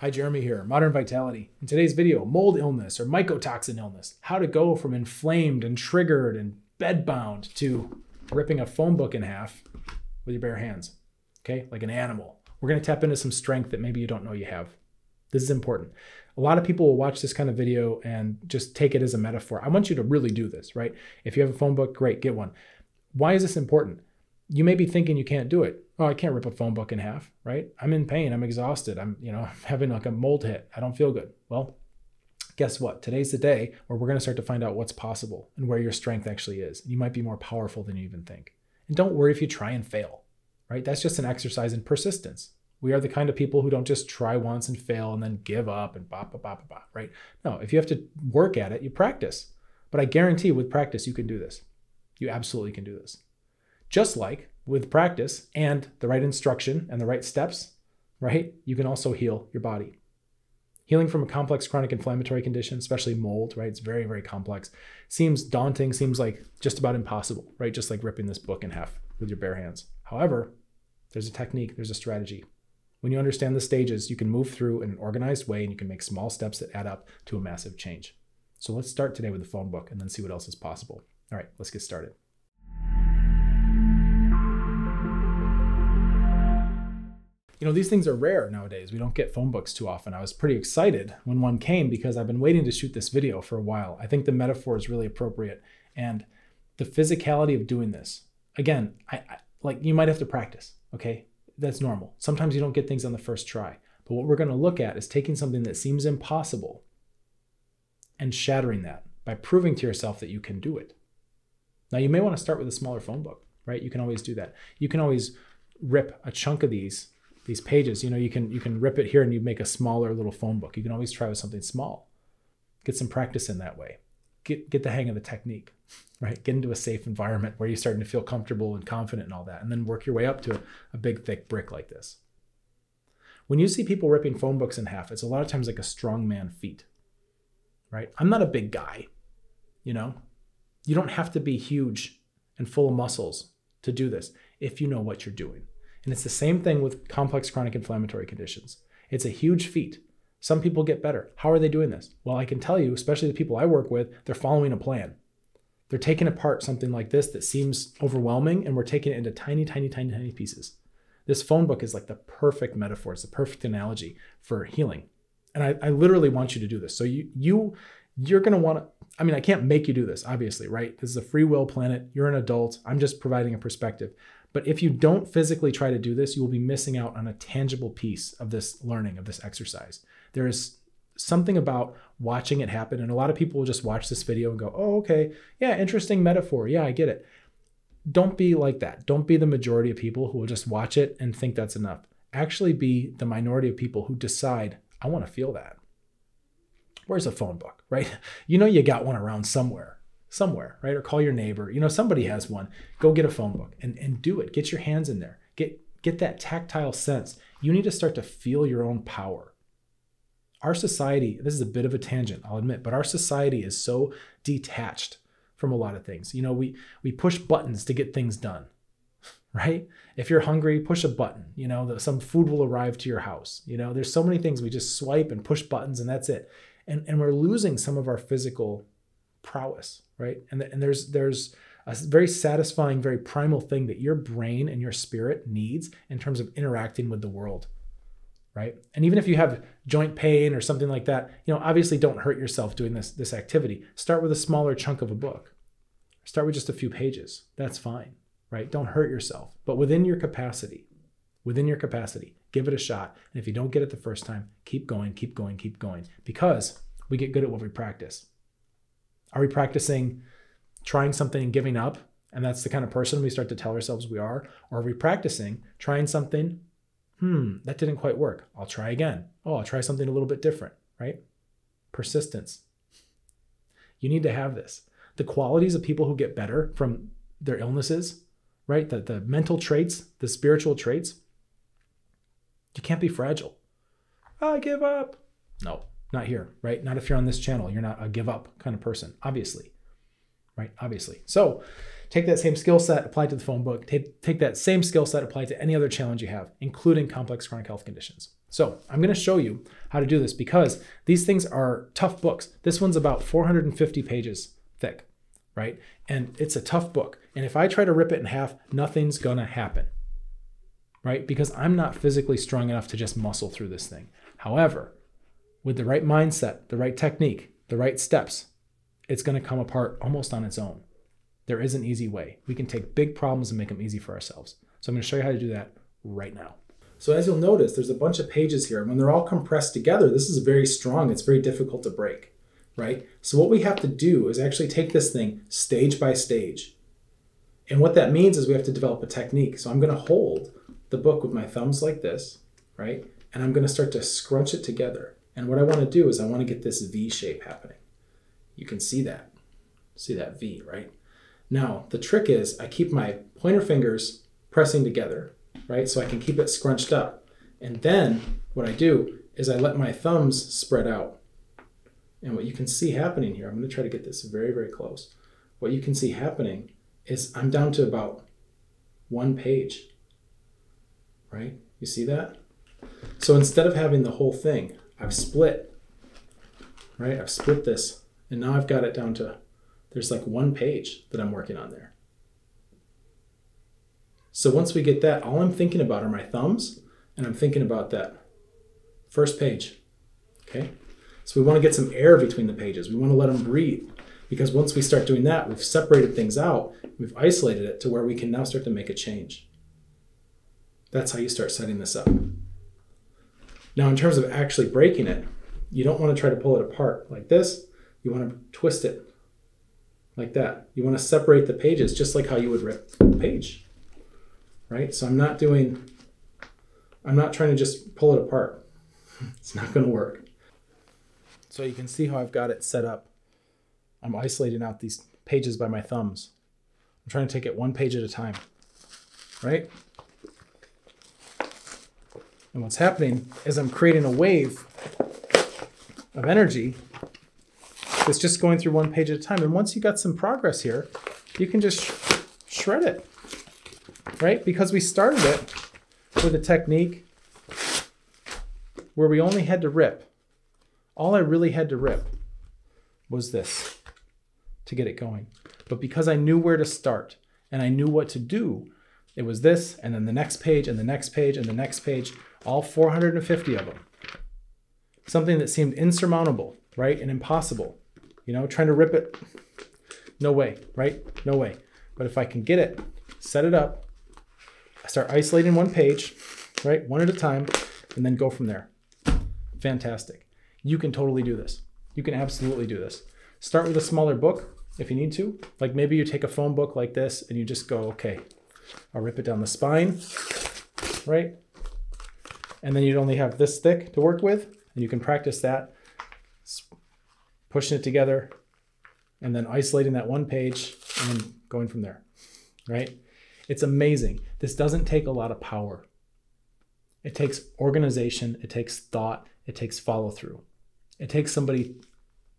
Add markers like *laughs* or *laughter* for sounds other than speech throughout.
Hi, Jeremy here, Modern Vitality. In today's video, mold illness or mycotoxin illness, how to go from inflamed and triggered and bedbound to ripping a phone book in half with your bare hands, okay? Like an animal. We're gonna tap into some strength that maybe you don't know you have. This is important. A lot of people will watch this kind of video and just take it as a metaphor. I want you to really do this, right? If you have a phone book, great, get one. Why is this important? You may be thinking you can't do it. Oh, I can't rip a phone book in half, right? I'm in pain. I'm exhausted. I'm, you know, having like a mold hit. I don't feel good. Well, guess what? Today's the day where we're going to start to find out what's possible and where your strength actually is. You might be more powerful than you even think. And don't worry if you try and fail, right? That's just an exercise in persistence. We are the kind of people who don't just try once and fail and then give up and bop, bop, bop, bop, right? No, if you have to work at it, you practice. But I guarantee with practice, you can do this. You absolutely can do this. Just like with practice and the right instruction and the right steps, right, you can also heal your body. Healing from a complex chronic inflammatory condition, especially mold, right? It's very, very complex. Seems daunting, seems like just about impossible, right? Just like ripping this book in half with your bare hands. However, there's a technique, there's a strategy. When you understand the stages, you can move through in an organized way and you can make small steps that add up to a massive change. So let's start today with the phone book and then see what else is possible. All right, let's get started. You know, these things are rare nowadays. We don't get phone books too often. I was pretty excited when one came because I've been waiting to shoot this video for a while. I think the metaphor is really appropriate and the physicality of doing this. Again, I, I like you might have to practice, okay? That's normal. Sometimes you don't get things on the first try. But what we're going to look at is taking something that seems impossible and shattering that by proving to yourself that you can do it. Now, you may want to start with a smaller phone book, right? You can always do that. You can always rip a chunk of these these pages you know you can you can rip it here and you make a smaller little phone book. You can always try with something small. Get some practice in that way. Get get the hang of the technique right? Get into a safe environment where you're starting to feel comfortable and confident and all that and then work your way up to a, a big thick brick like this. When you see people ripping phone books in half it's a lot of times like a strong man feat right? I'm not a big guy you know? You don't have to be huge and full of muscles to do this if you know what you're doing and it's the same thing with complex chronic inflammatory conditions. It's a huge feat. Some people get better. How are they doing this? Well, I can tell you, especially the people I work with, they're following a plan. They're taking apart something like this that seems overwhelming and we're taking it into tiny, tiny, tiny, tiny pieces. This phone book is like the perfect metaphor. It's the perfect analogy for healing. And I, I literally want you to do this. So you you you're gonna want to. I mean, I can't make you do this, obviously, right? This is a free will planet. You're an adult. I'm just providing a perspective. But if you don't physically try to do this, you will be missing out on a tangible piece of this learning, of this exercise. There is something about watching it happen. And a lot of people will just watch this video and go, oh, okay, yeah, interesting metaphor. Yeah, I get it. Don't be like that. Don't be the majority of people who will just watch it and think that's enough. Actually, be the minority of people who decide, I want to feel that. Where's a phone book, right? *laughs* You know, you got one around somewhere somewhere, right? Or call your neighbor. You know, somebody has one. Go get a phone book and, and do it. Get your hands in there. Get get that tactile sense. You need to start to feel your own power. Our society, this is a bit of a tangent, I'll admit, but our society is so detached from a lot of things. You know, we we push buttons to get things done. *laughs* Right? If you're hungry, push a button. You know, some food will arrive to your house. You know, there's so many things we just swipe and push buttons and that's it. And and we're losing some of our physical prowess, right? And, and there's there's a very satisfying, very primal thing that your brain and your spirit needs in terms of interacting with the world, right? And even if you have joint pain or something like that, you know, obviously don't hurt yourself doing this this activity. Start with a smaller chunk of a book. Start with just a few pages. That's fine, right? Don't hurt yourself, but within your capacity, within your capacity, give it a shot. And if you don't get it the first time, keep going, keep going, keep going, because we get good at what we practice. Are we practicing trying something and giving up? And that's the kind of person we start to tell ourselves we are. Or are we practicing trying something? Hmm, that didn't quite work. I'll try again. Oh, I'll try something a little bit different, right? Persistence. You need to have this. The qualities of people who get better from their illnesses, right? The, the mental traits, the spiritual traits, you can't be fragile. I give up. No, not here, right? Not if you're on this channel. You're not a give up kind of person, obviously, right? Obviously. So take that same skill set, apply it to the phone book, take, take that same skill set, apply it to any other challenge you have, including complex chronic health conditions. So I'm going to show you how to do this because these things are tough books. This one's about 450 pages thick, right? And it's a tough book. And if I try to rip it in half, nothing's going to happen, right? Because I'm not physically strong enough to just muscle through this thing. However, with the right mindset, the right technique, the right steps, it's going to come apart almost on its own. There is an easy way. We can take big problems and make them easy for ourselves. So I'm going to show you how to do that right now. So as you'll notice, there's a bunch of pages here. When they're all compressed together, this is very strong. It's very difficult to break, right? So what we have to do is actually take this thing stage by stage. And what that means is we have to develop a technique. So I'm going to hold the book with my thumbs like this, right? And I'm going to start to scrunch it together. And what I want to do is I want to get this V shape happening. You can see that. See that V, right? Now, the trick is I keep my pointer fingers pressing together, right? So I can keep it scrunched up. And then what I do is I let my thumbs spread out. And what you can see happening here, I'm going to try to get this very, very close. What you can see happening is I'm down to about one page, right? You see that? So instead of having the whole thing, I've split, right? I've split this and now I've got it down to, there's like one page that I'm working on there. So once we get that, all I'm thinking about are my thumbs and I'm thinking about that first page. Okay. So we want to get some air between the pages. We want to let them breathe because once we start doing that, we've separated things out, we've isolated it to where we can now start to make a change. That's how you start setting this up. Now, in terms of actually breaking it, you don't want to try to pull it apart like this. You want to twist it like that. You want to separate the pages just like how you would rip a page, right? So I'm not doing, I'm not trying to just pull it apart. *laughs* It's not going to work. So you can see how I've got it set up. I'm isolating out these pages by my thumbs. I'm trying to take it one page at a time, right? And what's happening is I'm creating a wave of energy that's just going through one page at a time. And once you got some progress here, you can just sh shred it, right? Because we started it with a technique where we only had to rip. All I really had to rip was this to get it going. But because I knew where to start and I knew what to do, it was this and then the next page and the next page and the next page, all 450 of them. Something that seemed insurmountable, right? And impossible. You know, trying to rip it, no way, right? No way. But if I can get it, set it up, I start isolating one page, right? One at a time, and then go from there. Fantastic. You can totally do this. You can absolutely do this. Start with a smaller book if you need to. Like maybe you take a phone book like this and you just go, okay, I'll rip it down the spine, right? And then you'd only have this thick to work with, and you can practice that pushing it together, and then isolating that one page and then going from there, right? It's amazing. This doesn't take a lot of power. It takes organization, it takes thought, it takes follow through. It takes somebody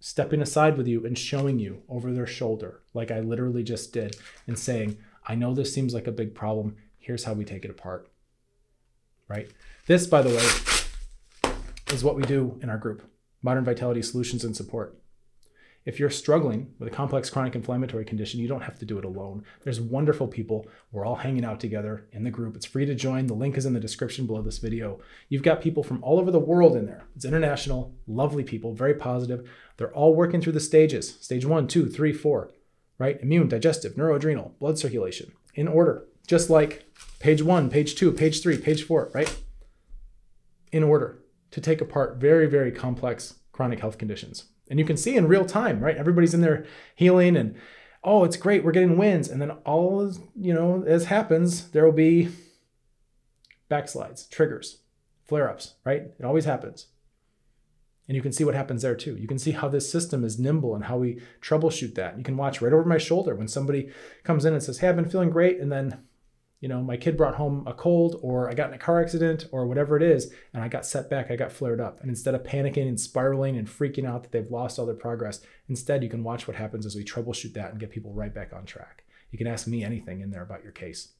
stepping aside with you and showing you over their shoulder, like I literally just did, and saying, I know this seems like a big problem. Here's how we take it apart. Right? This, by the way, is what we do in our group Modern Vitality Solutions and Support. If you're struggling with a complex chronic inflammatory condition, you don't have to do it alone. There's wonderful people. We're all hanging out together in the group. It's free to join. The link is in the description below this video. You've got people from all over the world in there. It's international, lovely people, very positive. They're all working through the stages stage one, two, three, four, right? Immune, digestive, neuroadrenal, blood circulation in order, just like page one, page two, page three, page four, right? In order to take apart very, very complex chronic health conditions. And you can see in real time, right? Everybody's in there healing and oh, it's great, we're getting wins. And then all you know, as happens, there will be backslides, triggers, flare-ups, right? It always happens. And you can see what happens there too. You can see how this system is nimble and how we troubleshoot that. You can watch right over my shoulder when somebody comes in and says, Hey, I've been feeling great. And then you know, my kid brought home a cold or I got in a car accident or whatever it is, and I got set back, I got flared up. And instead of panicking and spiraling and freaking out that they've lost all their progress, instead you can watch what happens as we troubleshoot that and get people right back on track. You can ask me anything in there about your case,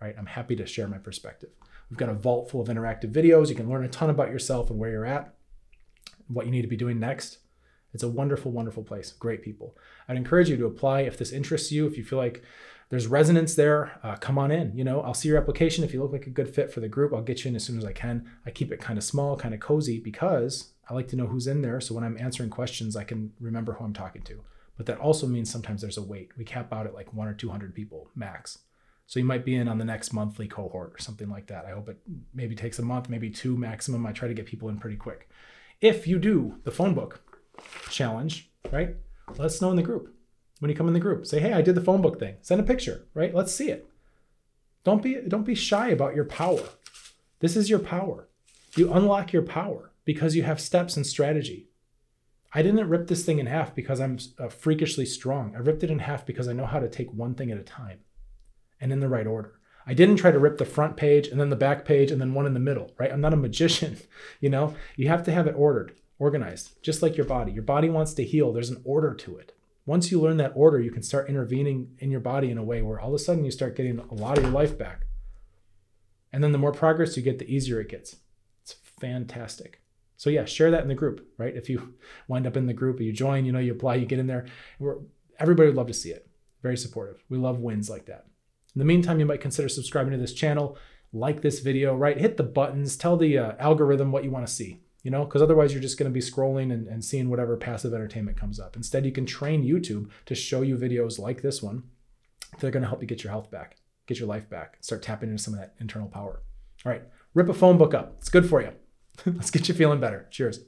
right? I'm happy to share my perspective. We've got a vault full of interactive videos. You can learn a ton about yourself and where you're at, what you need to be doing next. It's a wonderful, wonderful place. Great people. I'd encourage you to apply if this interests you. If you feel like there's resonance there, uh, come on in. You know, I'll see your application. If you look like a good fit for the group, I'll get you in as soon as I can. I keep it kind of small, kind of cozy because I like to know who's in there. So when I'm answering questions, I can remember who I'm talking to. But that also means sometimes there's a wait. We cap out at like one or 200 people max. So you might be in on the next monthly cohort or something like that. I hope it maybe takes a month, maybe two maximum. I try to get people in pretty quick. If you do the phone book challenge, right? Let us know in the group. When you come in the group, say, "Hey, I did the phone book thing." Send a picture, right? Let's see it. Don't be don't be shy about your power. This is your power. You unlock your power because you have steps and strategy. I didn't rip this thing in half because I'm uh, freakishly strong. I ripped it in half because I know how to take one thing at a time and in the right order. I didn't try to rip the front page and then the back page and then one in the middle, right? I'm not a magician, *laughs* you know? You have to have it ordered, organized, just like your body. Your body wants to heal, there's an order to it. Once you learn that order, you can start intervening in your body in a way where all of a sudden you start getting a lot of your life back. And then the more progress you get, the easier it gets. It's fantastic. So yeah, share that in the group, right? If you *laughs* wind up in the group, you join, you know, you apply, you get in there. Everybody would love to see it. Very supportive. We love wins like that. In the meantime, you might consider subscribing to this channel, like this video, right? Hit the buttons, tell the uh, algorithm what you want to see, you know, because otherwise you're just going to be scrolling and, and seeing whatever passive entertainment comes up. Instead, you can train YouTube to show you videos like this one that are going to help you get your health back, get your life back, start tapping into some of that internal power. All right, rip a phone book up. It's good for you. *laughs* Let's get you feeling better. Cheers.